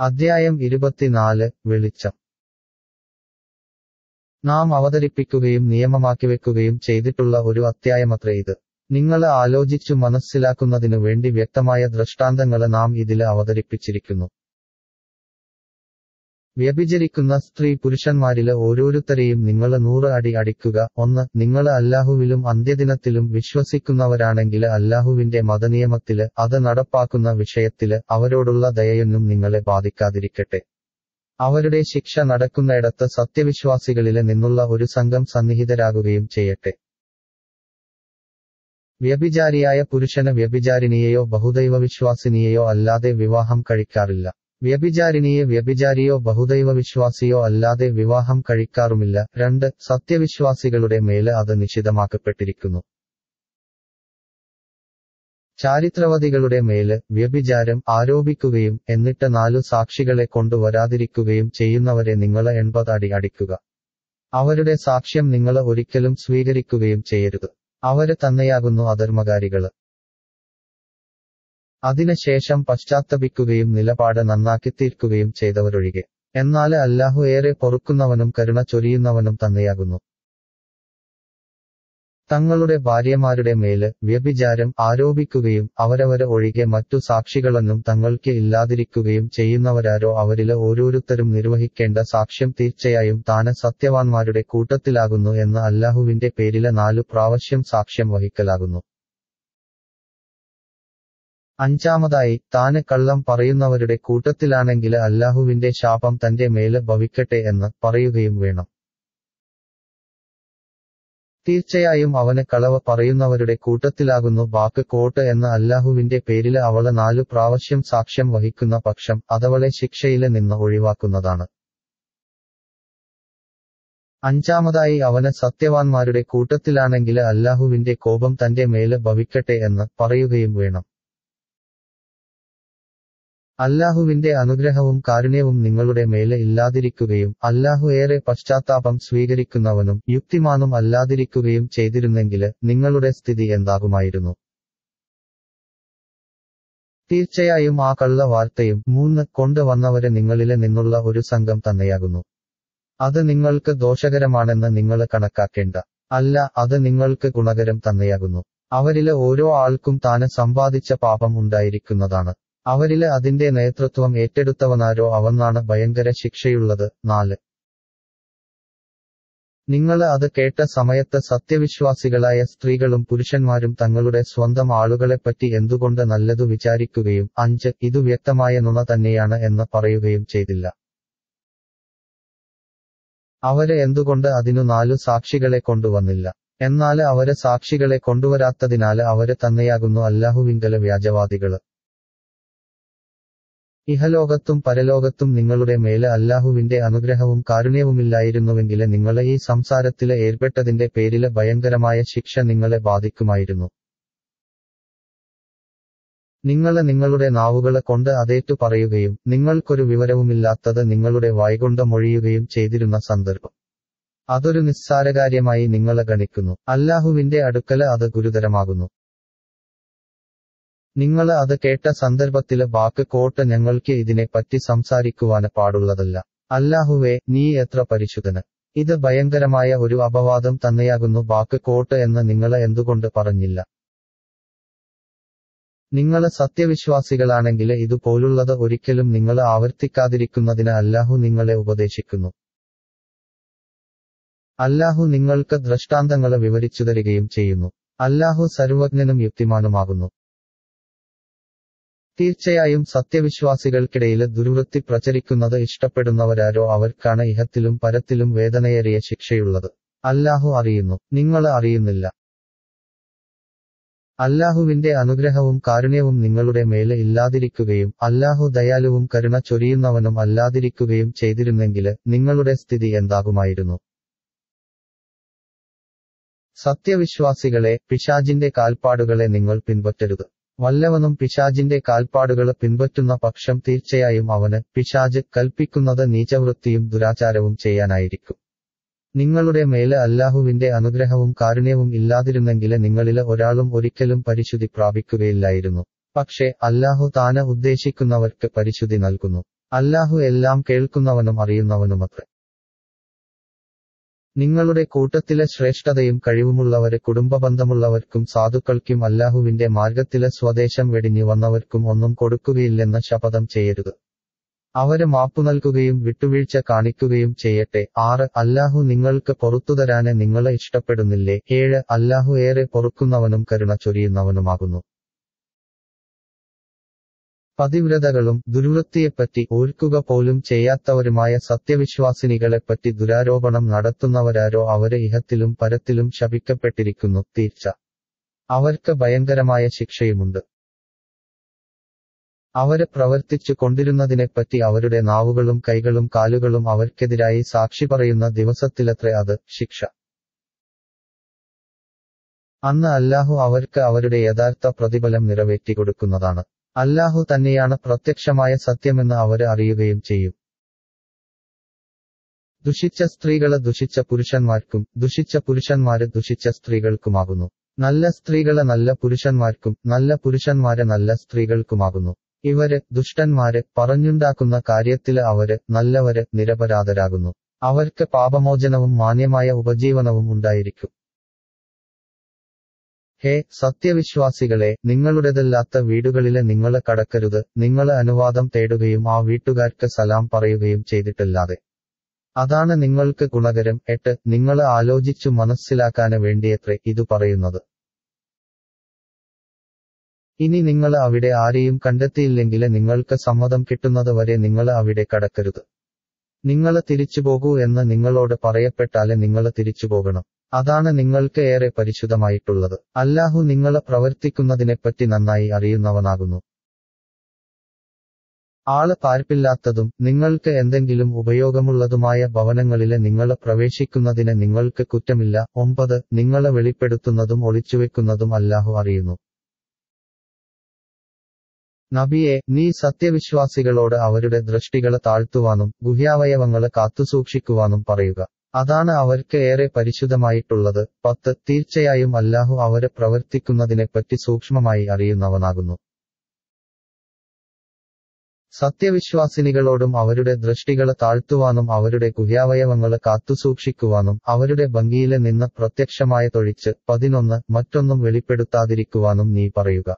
അധ്യായം ഇരുപത്തിനാല് വെളിച്ചം. നാം അവതരിപ്പിക്കുകയും നിയമമാക്കി വെക്കുകയും ചെയ്തിട്ടുള്ള ഒരു അധ്യായമത്രേ ഇത്. നിങ്ങൾ ആലോചിച്ചു മനസ്സിലാക്കുന്നതിനു വേണ്ടി വ്യക്തമായ ദൃഷ്ടാന്തങ്ങൾ നാം ഇതിൽ അവതരിപ്പിച്ചിരിക്കുന്നു. വ്യഭിചരിക്കുന്ന സ്ത്രീ പുരുഷന്മാരിൽ ഓരോരുത്തരെയും നിങ്ങൾ നൂറ് അടി അടിക്കുക. ഒന്ന് നിങ്ങൾ അല്ലാഹുവിലും അന്ത്യദിനത്തിലും വിശ്വസിക്കുന്നവരാണെങ്കിൽ അല്ലാഹുവിന്റെ മതനിയമത്തിൽ അത് നടപ്പാക്കുന്ന വിഷയത്തിൽ അവരോടുള്ള ദയയൊന്നും നിങ്ങളെ ബാധിക്കാതിരിക്കട്ടെ. അവരുടെ ശിക്ഷ നടക്കുന്നിടത്ത് സത്യവിശ്വാസികളിൽ നിന്നുള്ള ഒരു സംഘം സന്നിഹിതരാകുകയും ചെയ്യട്ടെ. വ്യഭിചാരിയായ പുരുഷന് വ്യഭിചാരിണിയെയോ ബഹുദൈവ വിശ്വാസിനിയെയോ അല്ലാതെ വിവാഹം കഴിക്കാറില്ല. വ്യഭിചാരിണിയെ വ്യഭിചാരിയോ ബഹുദൈവ വിശ്വാസിയോ അല്ലാതെ വിവാഹം കഴിക്കാറുമില്ല. രണ്ട് സത്യവിശ്വാസികളുടെ മേൽ അത് നിഷിദ്ധമാക്കപ്പെട്ടിരിക്കുന്നു. ചാരിത്രവതികളുടെ മേൽ വ്യഭിചാരം ആരോപിക്കുകയും എന്നിട്ട് നാലു സാക്ഷികളെ കൊണ്ടുവരാതിരിക്കുകയും ചെയ്യുന്നവരെ നിങ്ങൾ എൺപത് അടി അടിക്കുക. അവരുടെ സാക്ഷ്യം നിങ്ങൾ ഒരിക്കലും സ്വീകരിക്കുകയും ചെയ്യരുത്. അവർ തന്നെയാകുന്നു അധർമ്മകാരികൾ. അതിനുശേഷം പശ്ചാത്തപിക്കുകയും നിലപാട് നന്നാക്കിത്തീർക്കുകയും ചെയ്തവരൊഴികെ. എന്നാൽ അല്ലാഹു ഏറെ പൊറുക്കുന്നവനും കരുണ ചൊരിയുന്നവനും തന്നെയാകുന്നു. തങ്ങളുടെ ഭാര്യമാരുടെ മേൽ വ്യഭിചാരം ആരോപിക്കുകയും അവരവര് ഒഴികെ മറ്റു സാക്ഷികളെന്നും തങ്ങൾക്ക് ഇല്ലാതിരിക്കുകയും ചെയ്യുന്നവരാരോ അവരിൽ ഓരോരുത്തരും നിർവഹിക്കേണ്ട സാക്ഷ്യം തീർച്ചയായും താന് സത്യവാന്മാരുടെ കൂട്ടത്തിലാകുന്നു എന്ന് അല്ലാഹുവിന്റെ പേരിൽ നാലു പ്രാവശ്യം സാക്ഷ്യം വഹിക്കലാകുന്നു. അഞ്ചാമതായി താന് കള്ളം പറയുന്നവരുടെ കൂട്ടത്തിലാണെങ്കിൽ അല്ലാഹുവിന്റെ ശാപം തന്റെ മേൽ ഭവിക്കട്ടെ എന്ന് പറയുകയും വേണം. തീർച്ചയായും അവന് കളവ് പറയുന്നവരുടെ കൂട്ടത്തിലാകുന്നു വാക്ക് കോട്ട് എന്ന അല്ലാഹുവിന്റെ പേരിൽ അവൾ നാലു പ്രാവശ്യം സാക്ഷ്യം വഹിക്കുന്ന പക്ഷം അതവളെ ശിക്ഷയിൽ നിന്ന് ഒഴിവാക്കുന്നതാണ്. അഞ്ചാമതായി അവന് സത്യവാൻമാരുടെ കൂട്ടത്തിലാണെങ്കിൽ അല്ലാഹുവിന്റെ കോപം തന്റെ മേൽ ഭവിക്കട്ടെ എന്ന് പറയുകയും വേണം. അല്ലാഹുവിന്റെ അനുഗ്രഹവും കാരുണ്യവും നിങ്ങളുടെ മേലെ ഇല്ലാതിരിക്കുകയും അല്ലാഹു ഏറെ പശ്ചാത്താപം സ്വീകരിക്കുന്നവനും യുക്തിമാനും അല്ലാതിരിക്കുകയും ചെയ്തിരുന്നെങ്കിൽ നിങ്ങളുടെ സ്ഥിതി എന്താകുമായിരുന്നു. തീർച്ചയായും ആ കള്ള വാർത്തയും മൂന്ന് കൊണ്ടുവന്നവരെ നിങ്ങളിലെ നിന്നുള്ള ഒരു സംഘം തന്നെയാകുന്നു. അത് നിങ്ങൾക്ക് ദോഷകരമാണെന്ന് നിങ്ങൾ കണക്കാക്കേണ്ട. അല്ല അത് നിങ്ങൾക്ക് ഗുണകരം തന്നെയാകുന്നു. അവരിലെ ഓരോ ആൾക്കും താന് സമ്പാദിച്ച പാപം ഉണ്ടായിരിക്കുന്നതാണ്. അവരിൽ അതിന്റെ നേതൃത്വം ഏറ്റെടുത്തവനാരോ അവന്നാണ് ഭയങ്കര ശിക്ഷയുള്ളത്. നാല്. നിങ്ങൾ അത് കേട്ട സമയത്ത് സത്യവിശ്വാസികളായ സ്ത്രീകളും പുരുഷന്മാരും തങ്ങളുടെ സ്വന്തം ആളുകളെപ്പറ്റി എന്തുകൊണ്ട് നല്ലതു വിചാരിക്കുകയും അഞ്ച് ഇതു വ്യക്തമായ നുണ തന്നെയാണ് എന്ന് പറയുകയും ചെയ്തില്ല. അവരെ എന്തുകൊണ്ട് അതിനു നാലു സാക്ഷികളെ കൊണ്ടുവന്നില്ല? എന്നാൽ അവരെ സാക്ഷികളെ കൊണ്ടുവരാത്തതിനാല് അവരെ തന്നെയാകുന്നു അല്ലാഹുവിങ്കല വ്യാജവാദികൾ. ഇഹലോകത്തും പരലോകത്തും നിങ്ങളുടെ മേലെ അല്ലാഹുവിന്റെ അനുഗ്രഹവും കാരുണ്യവുമില്ലായിരുന്നുവെങ്കിൽ നിങ്ങളെ ഈ സംസാരത്തിൽ ഏർപ്പെട്ടതിന്റെ പേരിൽ ഭയങ്കരമായ ശിക്ഷ നിങ്ങളെ ബാധിക്കുമായിരുന്നു. നിങ്ങളെ നിങ്ങളുടെ നാവുകളെ കൊണ്ട് അതേറ്റു പറയുകയും നിങ്ങൾക്കൊരു വിവരവുമില്ലാത്തത് നിങ്ങളുടെ വായ്കൊണ്ട് മൊഴിയുകയും ചെയ്തിരുന്ന സന്ദർഭം. അതൊരു നിസ്സാരകാര്യമായി നിങ്ങളെ ഗണിക്കുന്നു. അല്ലാഹുവിന്റെ അടുക്കൽ അത് ഗുരുതരമാകുന്നു. നിങ്ങൾ അത് കേട്ട സന്ദർഭത്തിൽ വാക്ക് കോട്ട് ഞങ്ങൾക്ക് ഇതിനെപ്പറ്റി സംസാരിക്കുവാന് പാടുള്ളതല്ല. അല്ലാഹുവേ നീ എത്ര പരിശുദ്ധന്. ഇത് ഭയങ്കരമായ ഒരു അപവാദം തന്നെയാകുന്നു വാക്ക് കോട്ട് എന്ന് നിങ്ങൾ എന്തുകൊണ്ട് പറഞ്ഞില്ല. നിങ്ങൾ സത്യവിശ്വാസികളാണെങ്കിൽ ഇതുപോലുള്ളത് ഒരിക്കലും നിങ്ങൾ ആവർത്തിക്കാതിരിക്കുന്നതിന് അല്ലാഹു നിങ്ങളെ ഉപദേശിക്കുന്നു. അല്ലാഹു നിങ്ങൾക്ക് ദൃഷ്ടാന്തങ്ങളെ വിവരിച്ചു തരികയും ചെയ്യുന്നു. അല്ലാഹു സർവജ്ഞനും യുക്തിമാനുമാകുന്നു. തീർച്ചയായും സത്യവിശ്വാസികൾക്കിടയിൽ ദുർവൃത്തി പ്രചരിക്കുന്നത് ഇഷ്ടപ്പെടുന്നവരാരോ അവർക്കാണ് ഇഹത്തിലും പരത്തിലും വേദനയേറിയ ശിക്ഷയുള്ളത്. അല്ലാഹു അറിയുന്നു. നിങ്ങൾ അറിയുന്നില്ല. അല്ലാഹുവിന്റെ അനുഗ്രഹവും കാരുണ്യവും നിങ്ങളുടെ മേലെ ഇല്ലാതിരിക്കുകയും അല്ലാഹു ദയാലുവും കരുണ ചൊരിയുന്നവനും അല്ലാതിരിക്കുകയും ചെയ്തിരുന്നെങ്കിൽ നിങ്ങളുടെ സ്ഥിതി എന്താകുമായിരുന്നു. സത്യവിശ്വാസികളെ പിശാജിന്റെ കാൽപ്പാടുകളെ നിങ്ങൾ പിൻപറ്റരുത്. വല്ലവനും പിശാജിന്റെ കാൽപ്പാടുകൾ പിൻപറ്റുന്ന പക്ഷം തീർച്ചയായും അവന് പിശാജ് കൽപ്പിക്കുന്നത് നീചവൃത്തിയും ദുരാചാരവും ചെയ്യാനായിരിക്കും. നിങ്ങളുടെ മേൽ അല്ലാഹുവിന്റെ അനുഗ്രഹവും കാരുണ്യവും ഇല്ലാതിരുന്നെങ്കിൽ നിങ്ങളിൽ ഒരാളും ഒരിക്കലും പരിശുദ്ധി പ്രാപിക്കുകയില്ലായിരുന്നു. പക്ഷേ അല്ലാഹു താന ഉദ്ദേശിക്കുന്നവർക്ക് പരിശുദ്ധി നൽകുന്നു. അല്ലാഹു എല്ലാം കേൾക്കുന്നവനും അറിയുന്നവനുമത്രേ. നിങ്ങളുടെ കൂട്ടത്തിലെ ശ്രേഷ്ഠതയും കഴിവുമുള്ളവരെ കുടുംബബന്ധമുള്ളവർക്കും സാധുക്കൾക്കും അല്ലാഹുവിന്റെ മാർഗത്തിലെ സ്വദേശം വെടിഞ്ഞു വന്നവർക്കും ഒന്നും കൊടുക്കുകയില്ലെന്ന ശപഥം ചെയ്യരുത്. അവരെ മാപ്പു നൽകുകയും വിട്ടുവീഴ്ച കാണിക്കുകയും ചെയ്യട്ടെ. ആറ് അല്ലാഹു നിങ്ങൾക്ക് പുറത്തുതരാനെ നിങ്ങളെ ഇഷ്ടപ്പെടുന്നില്ലേ? ഏഴ് അല്ലാഹു ഏറെ പൊറുക്കുന്നവനും കരുണ ചൊരിയുന്നവനുമാകുന്നു. പതിവ്രതകളും ദുർവൃത്തിയെപ്പറ്റി ഓർക്കുക പോലും ചെയ്യാത്തവരുമായ സത്യവിശ്വാസിനികളെപ്പറ്റി ദുരാരോപണം നടത്തുന്നവരാരോ അവരെ ഇഹത്തിലും പരത്തിലും ശപിക്കപ്പെട്ടിരിക്കുന്നു. തീർച്ച. അവർക്ക് ഭയങ്കരമായ ശിക്ഷയുമുണ്ട്. അവരെ പ്രവർത്തിച്ചു കൊണ്ടിരുന്നതിനെപ്പറ്റി അവരുടെ നാവുകളും കൈകളും കാലുകളും അവർക്കെതിരായി സാക്ഷി പറയുന്ന ദിവസത്തിലത്ര അത് ശിക്ഷ. അന്ന് അല്ലാഹു അവർക്ക് അവരുടെ യഥാർത്ഥ പ്രതിഫലം നിറവേറ്റിക്കൊടുക്കുന്നതാണ്. അല്ലാഹു തന്നെയാണ് പ്രത്യക്ഷമായ സത്യമെന്ന് അവർ അറിയുകയും ചെയ്യും. ദുഷിച്ച സ്ത്രീകളെ ദുഷിച്ച പുരുഷന്മാർക്കും ദുഷിച്ച പുരുഷന്മാരെ ദുഷിച്ച സ്ത്രീകൾക്കുമാകുന്നു. നല്ല സ്ത്രീകളെ നല്ല പുരുഷന്മാർക്കും നല്ല പുരുഷന്മാരെ നല്ല സ്ത്രീകൾക്കുമാകുന്നു. ഇവർ ദുഷ്ടന്മാരെ പറഞ്ഞുണ്ടാക്കുന്ന കാര്യത്തിൽ അവർ നല്ലവര് നിരപരാധരാകുന്നു. അവർക്ക് പാപമോചനവും മാന്യമായ ഉപജീവനവും ഉണ്ടായിരിക്കും. ഹേ സത്യവിശ്വാസികളെ നിങ്ങളുടേതല്ലാത്ത വീടുകളിലെ നിങ്ങളെ കടക്കരുത്. നിങ്ങളെ അനുവാദം തേടുകയും ആ വീട്ടുകാർക്ക് സലാം പറയുകയും ചെയ്തിട്ടില്ലാതെ. അതാണ് നിങ്ങൾക്ക് ഗുണകരം. എട്ട് നിങ്ങളെ ആലോചിച്ചു മനസ്സിലാക്കാന് വേണ്ടിയത്രേ ഇത് പറയുന്നത്. ഇനി നിങ്ങൾ അവിടെ ആരെയും കണ്ടെത്തിയില്ലെങ്കിൽ നിങ്ങൾക്ക് സമ്മതം കിട്ടുന്നത് വരെ നിങ്ങൾ അവിടെ കടക്കരുത്. നിങ്ങളെ തിരിച്ചു പോകൂ എന്ന് നിങ്ങളോട് പറയപ്പെട്ടാൽ നിങ്ങൾ തിരിച്ചുപോകണം. അതാണ് നിങ്ങൾക്ക് ഏറെ പരിശുദ്ധമായിട്ടുള്ളത്. അല്ലാഹു നിങ്ങളെ പ്രവർത്തിക്കുന്നതിനെപ്പറ്റി നന്നായി അറിയുന്നവനാകുന്നു. ആൾ പാർപ്പില്ലാത്തതും നിങ്ങൾക്ക് എന്തെങ്കിലും ഉപയോഗമുള്ളതുമായ ഭവനങ്ങളിലെ നിങ്ങളെ പ്രവേശിക്കുന്നതിന് നിങ്ങൾക്ക് കുറ്റമില്ല. ഒമ്പത് നിങ്ങളെ വെളിപ്പെടുത്തുന്നതും ഒളിച്ചുവെക്കുന്നതും അല്ലാഹു അറിയുന്നു. നബിയെ നീ സത്യവിശ്വാസികളോട് അവരുടെ ദൃഷ്ടികളെ താഴ്ത്തുവാനും ഗുഹ്യാവയവങ്ങളെ കാത്തുസൂക്ഷിക്കുവാനും പറയുക. അതാണ് അവർക്ക് ഏറെ പരിശുദ്ധമായിട്ടുള്ളത്. പത്ത് തീർച്ചയായും അല്ലാഹു അവരെ പ്രവർത്തിക്കുന്നതിനെപ്പറ്റി സൂക്ഷ്മമായി അറിയുന്നവനാകുന്നു. സത്യവിശ്വാസിനികളോടും അവരുടെ ദൃഷ്ടികളെ താഴ്ത്തുവാനും അവരുടെ ഗുഹ്യാവയവങ്ങളെ കാത്തുസൂക്ഷിക്കുവാനും അവരുടെ ഭംഗിയിലെ നിന്ന് പ്രത്യക്ഷമായ തൊഴിച്ച് പതിനൊന്ന് മറ്റൊന്നും വെളിപ്പെടുത്താതിരിക്കുവാനും നീ പറയുക.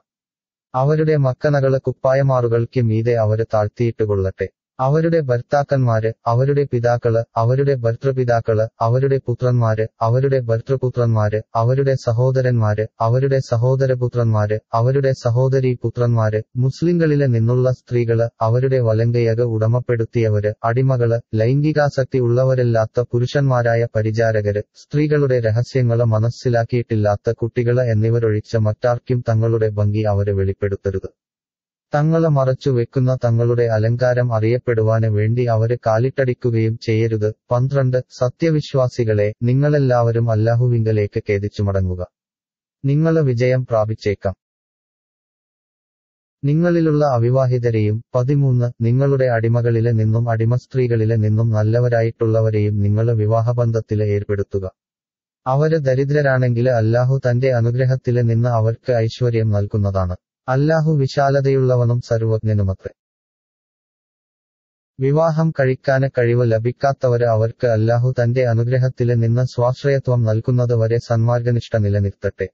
അവരുടെ മക്കനകളെ കുപ്പായമാറുകൾക്ക് മീതെ അവരെ താഴ്ത്തിയിട്ടുകൊള്ളട്ടെ. അവരുടെ ഭർത്താക്കന്മാര് അവരുടെ പിതാക്കൾ അവരുടെ ഭർത്തൃപിതാക്കൾ അവരുടെ പുത്രന്മാര് അവരുടെ ഭർത്തൃപുത്രന്മാര് അവരുടെ സഹോദരന്മാര് അവരുടെ സഹോദരപുത്രന്മാര് അവരുടെ സഹോദരീ പുത്രന്മാര് മുസ്ലിങ്ങളിലെ നിന്നുള്ള സ്ത്രീകൾ അവരുടെ വലങ്കയക ഉടമപ്പെടുത്തിയവര് അടിമകൾ ലൈംഗികാസക്തി ഉള്ളവരല്ലാത്ത പുരുഷന്മാരായ പരിചാരകര് സ്ത്രീകളുടെ രഹസ്യങ്ങൾ മനസ്സിലാക്കിയിട്ടില്ലാത്ത കുട്ടികൾ എന്നിവരൊഴിച്ച മറ്റാർക്കും തങ്ങളുടെ ഭംഗി അവരെ വെളിപ്പെടുത്തരുത്. തങ്ങളെ മറച്ചു വെക്കുന്ന തങ്ങളുടെ അലങ്കാരം അറിയപ്പെടുവാന് വേണ്ടി അവരെ കാലിട്ടടിക്കുകയും ചെയ്യരുത്. പന്ത്രണ്ട് സത്യവിശ്വാസികളെ നിങ്ങളെല്ലാവരും അല്ലാഹുവിങ്കലേക്ക് ഖേദിച്ചു മടങ്ങുക. നിങ്ങളെ വിജയം പ്രാപിച്ചേക്കാം. നിങ്ങളിലുള്ള അവിവാഹിതരെയും പതിമൂന്ന് നിങ്ങളുടെ അടിമകളിലെ നിന്നും അടിമ സ്ത്രീകളിലെ നിന്നും നല്ലവരായിട്ടുള്ളവരെയും നിങ്ങളെ വിവാഹബന്ധത്തിൽ ഏർപ്പെടുത്തുക. അവർ ദരിദ്രരാണെങ്കിൽ അല്ലാഹു തന്റെ അനുഗ്രഹത്തിലെ നിന്ന് അവർക്ക് ഐശ്വര്യം നൽകുന്നതാണ്. അല്ലാഹു വിശാലതയുള്ളവനും സർവജ്ഞനുമത്രേ. വിവാഹം കഴിക്കാന് കഴിവ് ലഭിക്കാത്തവര് അവർക്ക് അല്ലാഹു തന്റെ അനുഗ്രഹത്തിൽ നിന്ന് സ്വാശ്രയത്വം നൽകുന്നത് വരെ സന്മാർഗനിഷ്ഠ നിലനിർത്തട്ടെ.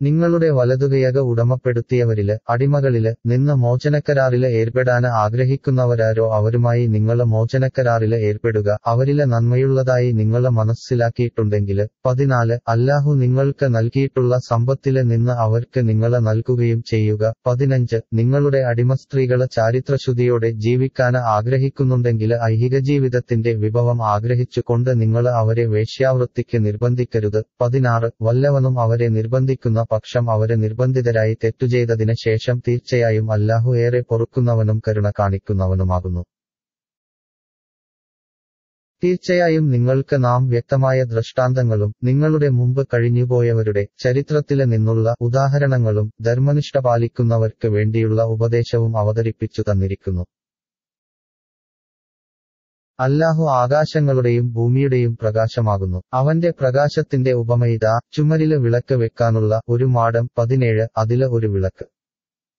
നിങ്ങളുടെ വലതുകയക ഉടമപ്പെടുത്തിയവരിൽ അടിമകളിൽ നിന്ന് മോചനക്കരാറിൽ ഏർപ്പെടാന് ആഗ്രഹിക്കുന്നവരാരോ അവരുമായി നിങ്ങൾ മോചനക്കരാറിൽ ഏർപ്പെടുക. അവരിലെ നന്മയുള്ളതായി നിങ്ങൾ മനസ്സിലാക്കിയിട്ടുണ്ടെങ്കിൽ പതിനാല് അല്ലാഹു നിങ്ങൾക്ക് നൽകിയിട്ടുള്ള സമ്പത്തിൽ നിന്ന് അവർക്ക് നിങ്ങളെ നൽകുകയും ചെയ്യുക. പതിനഞ്ച് നിങ്ങളുടെ അടിമ സ്ത്രീകളെ ചാരിത്രശുദ്ധിയോടെ ജീവിക്കാന് ആഗ്രഹിക്കുന്നുണ്ടെങ്കിൽ ഐഹിക ജീവിതത്തിന്റെ വിഭവം ആഗ്രഹിച്ചുകൊണ്ട് നിങ്ങൾ അവരെ വേശ്യാവൃത്തിക്ക് നിർബന്ധിക്കരുത്. പതിനാറ് വല്ലവനും അവരെ നിർബന്ധിക്കുന്ന പക്ഷം അവരെ നിർബന്ധിതരായി തെറ്റുചെയ്തതിനു ശേഷം തീർച്ചയായും അല്ലാഹു ഏറെ പൊറുക്കുന്നവനും കരുണ കാണിക്കുന്നവനുമാകുന്നു. തീർച്ചയായും നിങ്ങൾക്ക് നാം വ്യക്തമായ ദൃഷ്ടാന്തങ്ങളും നിങ്ങളുടെ മുമ്പ് കഴിഞ്ഞുപോയവരുടെ ചരിത്രത്തിലെ നിന്നുള്ള ഉദാഹരണങ്ങളും ധർമ്മനിഷ്ഠ പാലിക്കുന്നവർക്ക് വേണ്ടിയുള്ള ഉപദേശവും അവതരിപ്പിച്ചു തന്നിരിക്കുന്നു. അല്ലാഹു ആകാശങ്ങളുടെയും ഭൂമിയുടെയും പ്രകാശമാകുന്നു. അവന്റെ പ്രകാശത്തിന്റെ ഉപമയിതാ ചുമരിൽ വിളക്ക് വെക്കാനുള്ള ഒരു മാടം പതിനേഴ് അതിൽ ഒരു വിളക്ക്.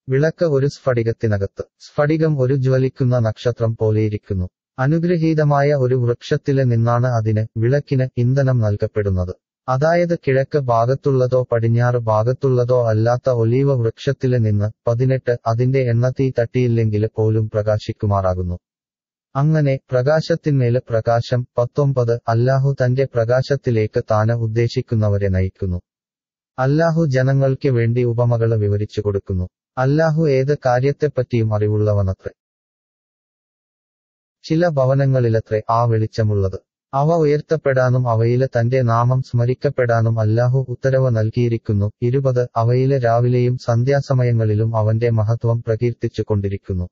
വിളക്ക് ഒരു സ്ഫടികത്തിനകത്ത്. സ്ഫടികം ഒരു ജ്വലിക്കുന്ന നക്ഷത്രം പോലെയിരിക്കുന്നു അനുഗ്രഹീതമായ ഒരു വൃക്ഷത്തിൽ നിന്നാണ് അതിന് വിളക്കിന് ഇന്ധനം നൽകപ്പെടുന്നത്. അതായത് കിഴക്ക് ഭാഗത്തുള്ളതോ പടിഞ്ഞാറ് ഭാഗത്തുള്ളതോ അല്ലാത്ത ഒലീവ വൃക്ഷത്തിൽ നിന്ന് പതിനെട്ട് അതിന്റെ എണ്ണ തീ തട്ടിയില്ലെങ്കിൽ പോലും പ്രകാശിക്കുമാറാകുന്നു. അങ്ങനെ പ്രകാശത്തിന്മേൽ പ്രകാശം പത്തൊമ്പത് അല്ലാഹു തന്റെ പ്രകാശത്തിലേക്ക് താന് ഉദ്ദേശിക്കുന്നവരെ നയിക്കുന്നു. അല്ലാഹു ജനങ്ങൾക്ക് വേണ്ടി ഉപമകൾ വിവരിച്ചു കൊടുക്കുന്നു. അല്ലാഹു ഏത് കാര്യത്തെപ്പറ്റിയും അറിവുള്ളവനത്രേ. ചില ഭവനങ്ങളിലത്രേ ആ വെളിച്ചമുള്ളത്. അവ ഉയർത്തപ്പെടാനും അവയിലെ തന്റെ നാമം സ്മരിക്കപ്പെടാനും അല്ലാഹു ഉത്തരവ് നൽകിയിരിക്കുന്നു. ഇരുപത് അവയിലെ രാവിലെയും സന്ധ്യാസമയങ്ങളിലും അവന്റെ മഹത്വം പ്രകീർത്തിച്ചു കൊണ്ടിരിക്കുന്നു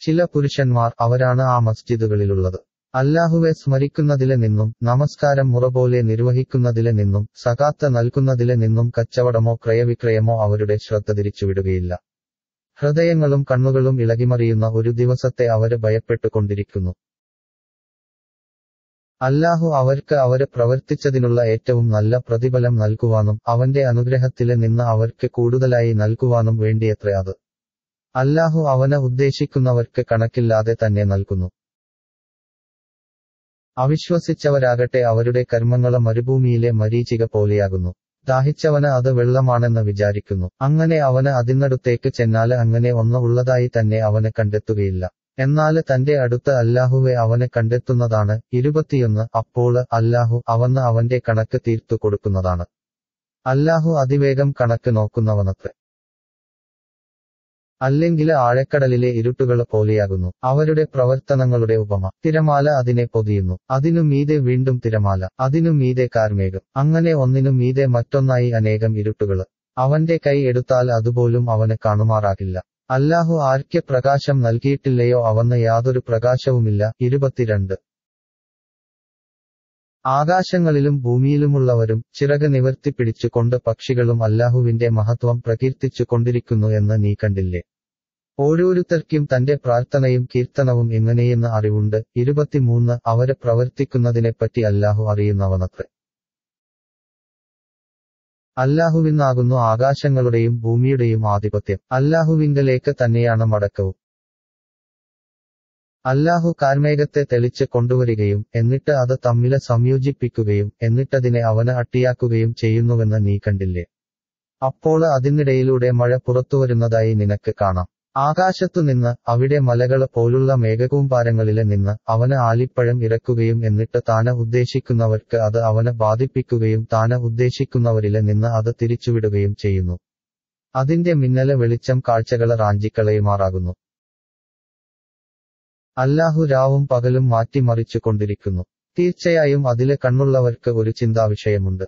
ചില പുരുഷന്മാർ അവരാണ് ആ മസ്ജിദുകളിലുള്ളത്. അല്ലാഹുവെ സ്മരിക്കുന്നതിലെ നിന്നും നമസ്കാരം മുറപോലെ നിർവഹിക്കുന്നതിലെ നിന്നും സകാത്ത നൽകുന്നതിലെ നിന്നും കച്ചവടമോ ക്രയവിക്രയമോ അവരുടെ ശ്രദ്ധ തിരിച്ചുവിടുകയില്ല. ഹൃദയങ്ങളും കണ്ണുകളും ഇളകിമറിയുന്ന ഒരു ദിവസത്തെ അവർ ഭയപ്പെട്ടുകൊണ്ടിരിക്കുന്നു. അല്ലാഹു അവർക്ക് അവർ പ്രവർത്തിച്ചതിനുള്ള ഏറ്റവും നല്ല പ്രതിഫലം നൽകുവാനും അവന്റെ അനുഗ്രഹത്തിലെ നിന്ന് അവർക്ക് കൂടുതലായി നൽകുവാനും വേണ്ടിയത്രേ അത്. അല്ലാഹു അവന് ഉദ്ദേശിക്കുന്നവർക്ക് കണക്കില്ലാതെ തന്നെ നൽകുന്നു. അവിശ്വസിച്ചവരാകട്ടെ അവരുടെ കർമ്മങ്ങൾ മരുഭൂമിയിലെ മരീചിക പോലെയാകുന്നു. ദാഹിച്ചവന് അത് വെള്ളമാണെന്ന് വിചാരിക്കുന്നു. അങ്ങനെ അവന് അതിനടുത്തേക്ക് ചെന്നാൽ അങ്ങനെ ഒന്ന് ഉള്ളതായി തന്നെ അവന് കണ്ടെത്തുകയില്ല. എന്നാൽ തന്റെ അടുത്ത് അല്ലാഹുവെ അവന് കണ്ടെത്തുന്നതാണ്. ഇരുപത്തിയൊന്ന് അപ്പോൾ അല്ലാഹു അവന്ന് അവന്റെ കണക്ക് തീർത്തു കൊടുക്കുന്നതാണ്. അല്ലാഹു അതിവേഗം കണക്ക് നോക്കുന്നവനത്രേ. അല്ലെങ്കിൽ ആഴക്കടലിലെ ഇരുട്ടുകൾ പോലെയാകുന്നു. അവരുടെ പ്രവർത്തനങ്ങളുടെ ഉപമ. തിരമാല അതിനെ പൊതിയുന്നു. അതിനു മീതെ വീണ്ടും തിരമാല. അതിനു മീതെ കാർമേഘം. അങ്ങനെ ഒന്നിനു മീതെ മറ്റൊന്നായി അനേകം ഇരുട്ടുകൾ അവന്റെ കൈ എടുത്താൽ അതുപോലും അവന് കാണുമാറാകില്ല. അല്ലാഹു ആർക്ക് പ്രകാശം നൽകിയിട്ടില്ലയോ അവന്ന് യാതൊരു പ്രകാശവുമില്ല. ഇരുപത്തിരണ്ട്. ആകാശങ്ങളിലും ഭൂമിയിലുമുള്ളവരും ചിറക് നിവർത്തി പിടിച്ചുകൊണ്ട് പക്ഷികളും അല്ലാഹുവിന്റെ മഹത്വം പ്രകീർത്തിച്ചു കൊണ്ടിരിക്കുന്നു എന്ന് നീ കണ്ടില്ലേ. ഓരോരുത്തർക്കും തന്റെ പ്രാർത്ഥനയും കീർത്തനവും എങ്ങനെയെന്ന് അറിവുണ്ട്. ഇരുപത്തിമൂന്ന് അവരെ പ്രവർത്തിക്കുന്നതിനെപ്പറ്റി അല്ലാഹു അറിയുന്നവനത്രേ. അല്ലാഹുവിന്നാകുന്നു ആകാശങ്ങളുടെയും ഭൂമിയുടെയും ആധിപത്യം. അല്ലാഹുവിങ്കലേക്ക് തന്നെയാണ് മടക്കവും. അല്ലാഹു കാർമേഘത്തെ തെളിച്ച് കൊണ്ടുവരികയും എന്നിട്ട് അത് തമ്മിൽ സംയോജിപ്പിക്കുകയും എന്നിട്ടതിനെ അവന് അട്ടിയാക്കുകയും ചെയ്യുന്നുവെന്ന് നീ കണ്ടില്ലേ. അപ്പോൾ അതിനിടയിലൂടെ മഴ പുറത്തുവരുന്നതായി നിനക്ക് കാണാം. ആകാശത്തുനിന്ന് അവിടെ മലകൾ പോലുള്ള മേഘകൂമ്പാരങ്ങളിലെ നിന്ന് അവന് ആലിപ്പഴം ഇറക്കുകയും എന്നിട്ട് താന് ഉദ്ദേശിക്കുന്നവർക്ക് അത് അവന് ബാധിപ്പിക്കുകയും താന് ഉദ്ദേശിക്കുന്നവരിലെ നിന്ന് അത് തിരിച്ചുവിടുകയും ചെയ്യുന്നു. അതിന്റെ മിന്നലെ വെളിച്ചം കാഴ്ചകൾ റാഞ്ചിക്കളയുമാറാകുന്നു. അല്ലാഹു രാവും പകലും മാറ്റിമറിച്ചു കൊണ്ടിരിക്കുന്നു തീർച്ചയായും അതിലെ കണ്ണുള്ളവർക്ക് ഒരു ചിന്താവിഷയമുണ്ട്.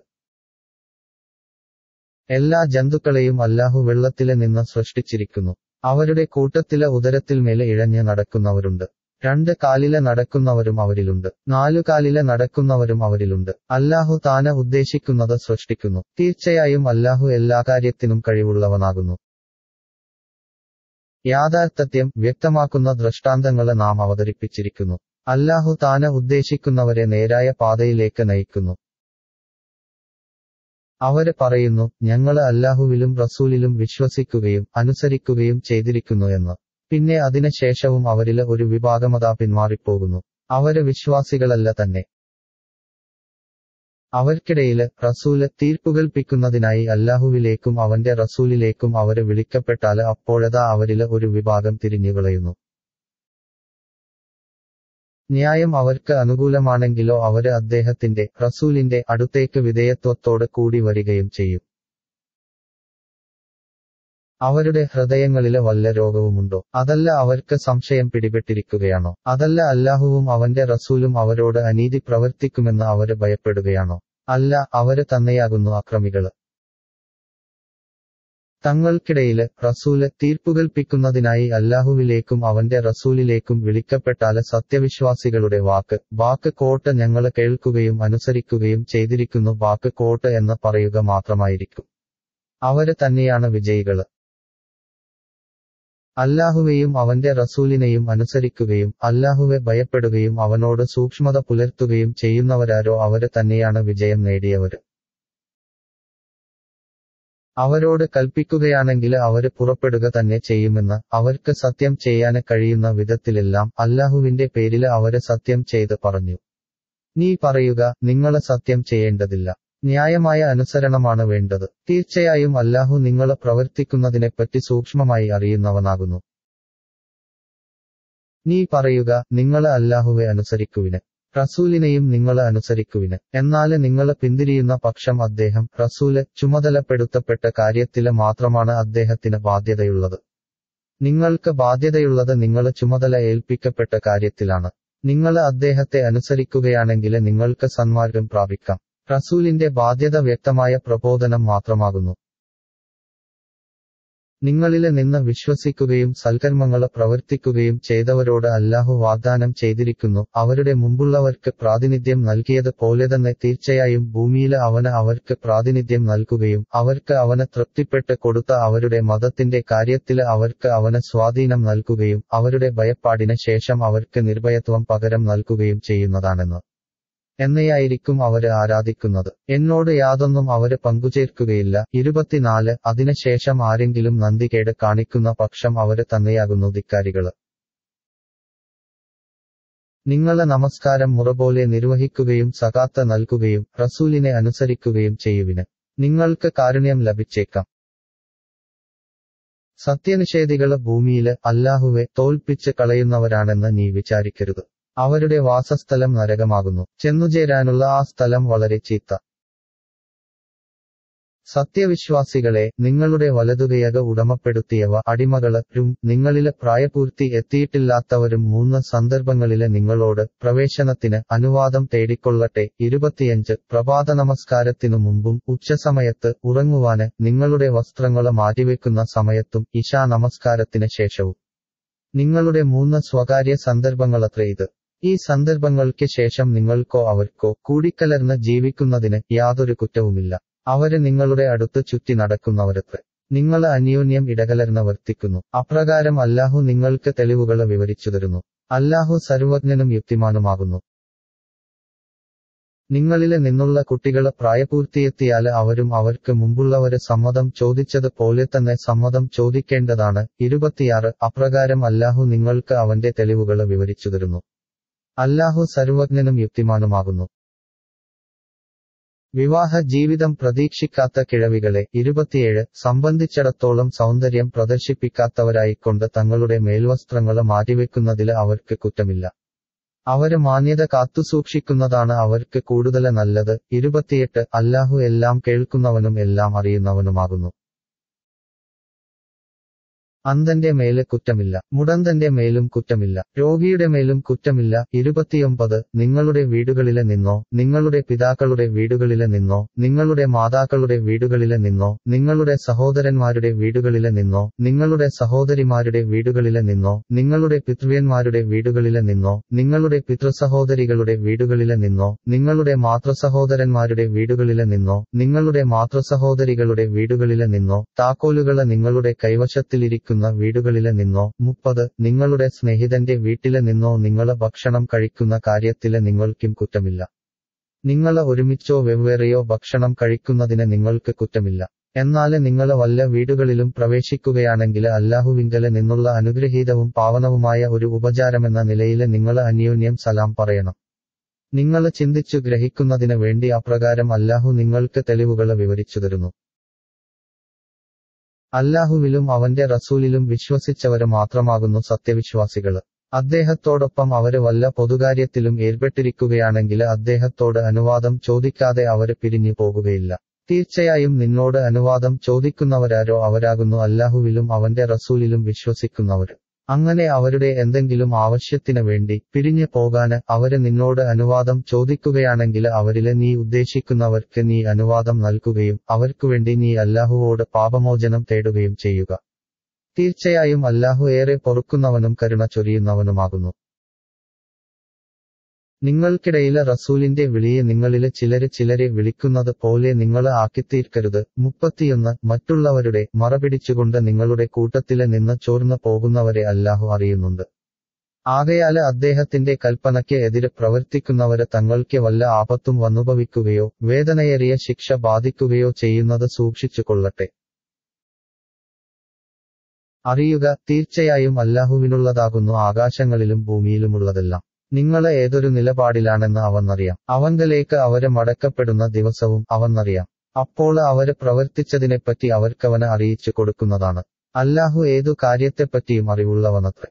എല്ലാ ജന്തുക്കളെയും അല്ലാഹു വെള്ളത്തിലെ നിന്ന് സൃഷ്ടിച്ചിരിക്കുന്നു. അവരുടെ കൂട്ടത്തിലെ ഉദരത്തിൽ മേലെ ഇഴഞ്ഞ് നടക്കുന്നവരുണ്ട്. രണ്ട് കാലിലെ നടക്കുന്നവരും അവരിലുണ്ട്. നാലു കാലിലെ നടക്കുന്നവരും അവരിലുണ്ട്. അല്ലാഹു താന ഉദ്ദേശിക്കുന്നത് സൃഷ്ടിക്കുന്നു. തീർച്ചയായും അല്ലാഹു എല്ലാ കാര്യത്തിനും കഴിവുള്ളവനാകുന്നു. യാഥാർത്ഥ്യം വ്യക്തമാക്കുന്ന ദൃഷ്ടാന്തങ്ങളെ നാം അവതരിപ്പിച്ചിരിക്കുന്നു. അല്ലാഹു താന ഉദ്ദേശിക്കുന്നവരെ നേരായ പാതയിലേക്ക് നയിക്കുന്നു. അവർ പറയുന്നു ഞങ്ങൾ അല്ലാഹുവിലും റസൂലിലും വിശ്വസിക്കുകയും അനുസരിക്കുകയും ചെയ്തിരിക്കുന്നു എന്ന്. പിന്നെ അതിനുശേഷവും അവരിൽ ഒരു വിഭാഗമതാ പിന്മാറിപ്പോകുന്നു. അവർ വിശ്വാസികളല്ല തന്നെ. അവർക്കിടയിൽ റസൂൽ തീർപ്പുകൽപ്പിക്കുന്നതിനായി അല്ലാഹുവിലേക്കും അവന്റെ റസൂലിലേക്കും അവരെ വിളിക്കപ്പെട്ടാൽ അപ്പോഴതാ അവരിൽ ഒരു വിഭാഗം തിരിഞ്ഞുകളയുന്നു. ന്യായം അവർക്ക് അനുകൂലമാണെങ്കിലോ അവർ അദ്ദേഹത്തിന്റെ റസൂലിന്റെ അടുത്തേക്ക് വിധേയത്വത്തോട് കൂടി വരികയും ചെയ്യും. അവരുടെ ഹൃദയങ്ങളിൽ വല്ല രോഗവുമുണ്ടോ? അതല്ല അവർക്ക് സംശയം പിടിപെട്ടിരിക്കുകയാണോ? അതല്ല അല്ലാഹുവും അവന്റെ റസൂലും അവരോട് അനീതി പ്രവർത്തിക്കുമെന്ന് അവർ ഭയപ്പെടുകയാണോ? അല്ല അവർ തന്നെയാകുന്നു അക്രമികൾ തങ്ങൾക്കിടയിൽ റസൂൽ തീർപ്പുകൽപ്പിക്കുന്നതിനായി അല്ലാഹുവിലേക്കും അവന്റെ റസൂലിലേക്കും വിളിക്കപ്പെട്ടാൽ സത്യവിശ്വാസികളുടെ വാക്ക് വാക്ക് കോട്ട് ഞങ്ങൾ കേൾക്കുകയും അനുസരിക്കുകയും ചെയ്തിരിക്കുന്നു വാക്ക് കോട്ട് എന്ന് പറയുക മാത്രമായിരിക്കും. അവർ തന്നെയാണ് വിജയികൾ അല്ലാഹുവെയും അവന്റെ റസൂലിനെയും അനുസരിക്കുകയും അല്ലാഹുവെ ഭയപ്പെടുകയും അവനോട് സൂക്ഷ്മത പുലർത്തുകയും ചെയ്യുന്നവരാരോ അവർ തന്നെയാണ് വിജയം നേടിയവര് അവരോട് കൽപ്പിക്കുകയാണെങ്കിൽ അവർ പുറപ്പെടുക തന്നെ ചെയ്യുമെന്ന് അവർക്ക് സത്യം ചെയ്യാന് കഴിയുന്ന വിധത്തിലെല്ലാം അല്ലാഹുവിന്റെ പേരിൽ അവർ സത്യം ചെയ്ത് പറഞ്ഞു. നീ പറയുക നിങ്ങൾ സത്യം ചെയ്യേണ്ടതില്ല. ന്യായമായ അനുസരണമാണ് വേണ്ടത്. തീർച്ചയായും അല്ലാഹു നിങ്ങൾ പ്രവർത്തിക്കുന്നതിനെപ്പറ്റി സൂക്ഷ്മമായി അറിയുന്നവനാകുന്നു. നീ പറയുക നിങ്ങൾ അല്ലാഹുവെ അനുസരിക്കുവിന്. റസൂലിനെയും നിങ്ങൾ അനുസരിക്കുവിന്. എന്നാൽ നിങ്ങൾ പിന്തിരിയുന്ന പക്ഷം അദ്ദേഹം റസൂൽ ചുമതലപ്പെടുത്തപ്പെട്ട കാര്യത്തിൽ മാത്രമാണ് അദ്ദേഹത്തിന് ബാധ്യതയുള്ളത്. നിങ്ങൾക്ക് ബാധ്യതയുള്ളത് നിങ്ങൾ ചുമതല ഏൽപ്പിക്കപ്പെട്ട കാര്യത്തിലാണ്. നിങ്ങൾ അദ്ദേഹത്തെ അനുസരിക്കുകയാണെങ്കിൽ നിങ്ങൾക്ക് സന്മാർഗം പ്രാപിക്കാം. റസൂലിന്റെ ബാധ്യത വ്യക്തമായ പ്രബോധനം മാത്രമാകുന്നു. നിങ്ങളിലെ നിന്ന് വിശ്വസിക്കുകയും സൽക്കർമ്മങ്ങൾ പ്രവർത്തിക്കുകയും ചെയ്തവരോട് അല്ലാഹു വാഗ്ദാനം ചെയ്തിരിക്കുന്നു. അവരുടെ മുമ്പുള്ളവർക്ക് പ്രാതിനിധ്യം നൽകിയത് പോലെ തന്നെ തീർച്ചയായും ഭൂമിയിൽ അവന് അവർക്ക് പ്രാതിനിധ്യം നൽകുകയും അവർക്ക് അവന് തൃപ്തിപ്പെട്ട് കൊടുത്ത അവരുടെ മതത്തിന്റെ കാര്യത്തിൽ അവർക്ക് അവന് സ്വാധീനം നൽകുകയും അവരുടെ ഭയപ്പാടിന് ശേഷം അവർക്ക് നിർഭയത്വം പകരം നൽകുകയും ചെയ്യുന്നതാണെന്ന്. എന്നെയായിരിക്കും അവർ ആരാധിക്കുന്നത്. എന്നോട് യാതൊന്നും അവർ പങ്കുചേർക്കുകയില്ല. ഇരുപത്തിനാല് അതിനുശേഷം ആരെങ്കിലും നന്ദികേട് കാണിക്കുന്ന പക്ഷം അവർ തന്നെയാകുന്നു ധിക്കാരികൾ നിങ്ങളെ നമസ്കാരം മുറപോലെ നിർവഹിക്കുകയും സകാത്ത നൽകുകയും റസൂലിനെ അനുസരിക്കുകയും ചെയ്യുവിന്. നിങ്ങൾക്ക് കാരുണ്യം ലഭിച്ചേക്കാം. സത്യനിഷേധികളെ ഭൂമിയിൽ അല്ലാഹുവെ തോൽപ്പിച്ച് കളയുന്നവരാണെന്ന് നീ വിചാരിക്കരുത്. അവരുടെ വാസസ്ഥലം നരകമാകുന്നു. ചെന്നുചേരാനുള്ള ആ സ്ഥലം വളരെ ചീത്ത. സത്യവിശ്വാസികളെ നിങ്ങളുടെ വലതുകയക ഉടമപ്പെടുത്തിയവ അടിമകളും നിങ്ങളിലെ പ്രായപൂർത്തി എത്തിയിട്ടില്ലാത്തവരും മൂന്ന് സന്ദർഭങ്ങളിലെ നിങ്ങളോട് പ്രവേശനത്തിന് അനുവാദം തേടിക്കൊള്ളട്ടെ. ഇരുപത്തിയഞ്ച് പ്രഭാത നമസ്കാരത്തിനു മുമ്പും ഉച്ചസമയത്ത് ഉറങ്ങുവാന് നിങ്ങളുടെ വസ്ത്രങ്ങളെ മാറ്റിവെക്കുന്ന സമയത്തും ഇശാ നമസ്കാരത്തിന് ശേഷവും. നിങ്ങളുടെ മൂന്ന് സ്വകാര്യ സന്ദർഭങ്ങളത്രേ ഇത്. ഈ സന്ദർഭങ്ങൾക്ക് ശേഷം നിങ്ങൾക്കോ അവർക്കോ കൂടിക്കലർന്ന് ജീവിക്കുന്നതിന് യാതൊരു കുറ്റവുമില്ല. അവർ നിങ്ങളുടെ അടുത്ത് ചുറ്റി നടക്കുന്നവർക്ക് നിങ്ങൾ അന്യോന്യം ഇടകലർന്ന് വർത്തിക്കുന്നു. അപ്രകാരം അല്ലാഹു നിങ്ങൾക്ക് തെളിവുകൾ വിവരിച്ചു തരുന്നു. അല്ലാഹു സർവജ്ഞനും യുക്തിമാനുമാകുന്നു. നിങ്ങളിലെ നിന്നുള്ള കുട്ടികളെ പ്രായപൂർത്തിയെത്തിയാൽ അവരും അവർക്ക് മുമ്പുള്ളവരെ സമ്മതം ചോദിച്ചത് പോലെ തന്നെ സമ്മതം ചോദിക്കേണ്ടതാണ്. ഇരുപത്തിയാറ്. അപ്രകാരം അല്ലാഹു നിങ്ങൾക്ക് അവന്റെ തെളിവുകൾ വിവരിച്ചു തരുന്നു. അല്ലാഹു സർവജ്ഞനും യുക്തിമാനുമാകുന്നു. വിവാഹ ജീവിതം പ്രതീക്ഷിക്കാത്ത കിഴവികളെ ഇരുപത്തിയേഴ് സംബന്ധിച്ചിടത്തോളം സൗന്ദര്യം പ്രദർശിപ്പിക്കാത്തവരായിക്കൊണ്ട് തങ്ങളുടെ മേൽവസ്ത്രങ്ങൾ മാറ്റിവെക്കുന്നതിൽ അവർക്ക് കുറ്റമില്ല. അവർ മാന്യത കാത്തുസൂക്ഷിക്കുന്നതാണ് അവർക്ക് കൂടുതൽ നല്ലത്. ഇരുപത്തിയെട്ട് അല്ലാഹു എല്ലാം കേൾക്കുന്നവനും എല്ലാം അറിയുന്നവനുമാകുന്നു. അന്തന്റെ മേലെ കുറ്റമില്ല മുടന്തന്റെ മേലും കുറ്റമില്ല രോഗിയുടെ മേലും കുറ്റമില്ല. ഇരുപത്തിയൊമ്പത് നിങ്ങളുടെ വീടുകളിലെ നിന്നോ നിങ്ങളുടെ പിതാക്കളുടെ വീടുകളിലെ നിന്നോ നിങ്ങളുടെ മാതാക്കളുടെ വീടുകളിലെ നിന്നോ നിങ്ങളുടെ സഹോദരന്മാരുടെ വീടുകളിലെ നിന്നോ നിങ്ങളുടെ സഹോദരിമാരുടെ വീടുകളിലെ നിന്നോ നിങ്ങളുടെ പിതൃവ്യന്മാരുടെ വീടുകളിലെ നിന്നോ നിങ്ങളുടെ പിതൃസഹോദരികളുടെ വീടുകളിലെ നിന്നോ നിങ്ങളുടെ മാതൃസഹോദരന്മാരുടെ വീടുകളിലെ നിന്നോ നിങ്ങളുടെ മാതൃസഹോദരികളുടെ വീടുകളിലെ നിന്നോ താക്കോലുകളെ നിങ്ങളുടെ കൈവശത്തിലിരിക്കും കഴിക്കുന്ന വീടുകളിൽ നിന്നോ മുപ്പത് നിങ്ങളുടെ സ്നേഹിതന്റെ വീട്ടിൽ നിന്നോ നിങ്ങൾ ഭക്ഷണം കഴിക്കുന്ന കാര്യത്തിൽ നിങ്ങൾക്കും കുറ്റമില്ല. നിങ്ങളെ ഒരുമിച്ചോ വെവ്വേറെയോ ഭക്ഷണം കഴിക്കുന്നതിന് നിങ്ങൾക്ക് കുറ്റമില്ല. എന്നാൽ നിങ്ങൾ വല്ല വീടുകളിലും പ്രവേശിക്കുകയാണെങ്കിൽ അല്ലാഹുവിങ്കൽ നിന്നുള്ള അനുഗ്രഹീതവും പാവനവുമായ ഒരു ഉപചാരമെന്ന നിലയിൽ നിങ്ങൾ അന്യോന്യം സലാം പറയണം. നിങ്ങൾ ചിന്തിച്ചു ഗ്രഹിക്കുന്നതിന് വേണ്ടി അപ്രകാരം അല്ലാഹു നിങ്ങൾക്ക് തെളിവുകൾ വിവരിച്ചു തരുന്നു. അല്ലാഹുവിലും അവന്റെ റസൂലിലും വിശ്വസിച്ചവര് മാത്രമാകുന്നു സത്യവിശ്വാസികൾ അദ്ദേഹത്തോടൊപ്പം അവർ വല്ല പൊതുകാര്യത്തിലും ഏർപ്പെട്ടിരിക്കുകയാണെങ്കിൽ അദ്ദേഹത്തോട് അനുവാദം ചോദിക്കാതെ അവർ പിരിഞ്ഞു പോകുകയില്ല. തീർച്ചയായും നിന്നോട് അനുവാദം ചോദിക്കുന്നവരാരോ അവരാകുന്നു അല്ലാഹുവിലും അവന്റെ റസൂലിലും വിശ്വസിക്കുന്നവര്. അങ്ങനെ അവരുടെ എന്തെങ്കിലും ആവശ്യത്തിന് വേണ്ടി പിരിഞ്ഞു പോകാന് അവർ നിന്നോട് അനുവാദം ചോദിക്കുകയാണെങ്കിൽ അവരിൽ നീ ഉദ്ദേശിക്കുന്നവർക്ക് നീ അനുവാദം നൽകുകയും അവർക്കുവേണ്ടി നീ അല്ലാഹുവോട് പാപമോചനം തേടുകയും ചെയ്യുക. തീർച്ചയായും അല്ലാഹു ഏറെ പൊറുക്കുന്നവനും കരുണ ചൊരിയുന്നവനുമാകുന്നു. നിങ്ങൾക്കിടയിലെ റസൂലിന്റെ വിളിയെ നിങ്ങളിലെ ചിലര് ചിലരെ വിളിക്കുന്നത് പോലെ നിങ്ങൾ ആക്കിത്തീർക്കരുത്. മുപ്പത്തിയൊന്ന് മറ്റുള്ളവരുടെ മറപിടിച്ചുകൊണ്ട് നിങ്ങളുടെ കൂട്ടത്തിൽ നിന്ന് ചോർന്നു പോകുന്നവരെ അല്ലാഹു അറിയുന്നുണ്ട്. ആകയാൽ അദ്ദേഹത്തിന്റെ കൽപ്പനയ്ക്ക് എതിരെ പ്രവർത്തിക്കുന്നവരെ തങ്ങൾക്ക് വല്ല ആപത്തും വന്നുഭവിക്കുകയോ വേദനയേറിയ ശിക്ഷ ബാധിക്കുകയോ ചെയ്യുന്നത് സൂക്ഷിച്ചു കൊള്ളട്ടെ. അറിയുക തീർച്ചയായും അല്ലാഹുവിനുള്ളതാകുന്നു ആകാശങ്ങളിലും ഭൂമിയിലുമുള്ളതെല്ലാം. നിങ്ങൾ ഏതൊരു നിലപാടിലാണെന്ന് അവന്നറിയാം അവങ്കലേക്ക് അവരെ മടക്കപ്പെടുന്ന ദിവസവും അവന്നറിയാം അപ്പോൾ അവരെ പ്രവർത്തിച്ചതിനെപ്പറ്റി അവർക്കവന് അറിയിച്ചു കൊടുക്കുന്നതാണ്. അല്ലാഹു ഏതു കാര്യത്തെപ്പറ്റിയും അറിവുള്ളവനത്രേ.